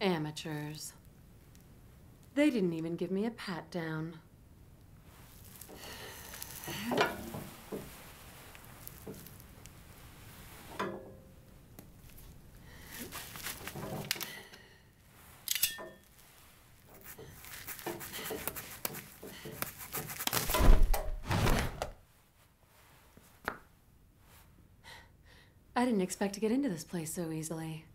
Amateurs. They didn't even give me a pat down. I didn't expect to get into this place so easily.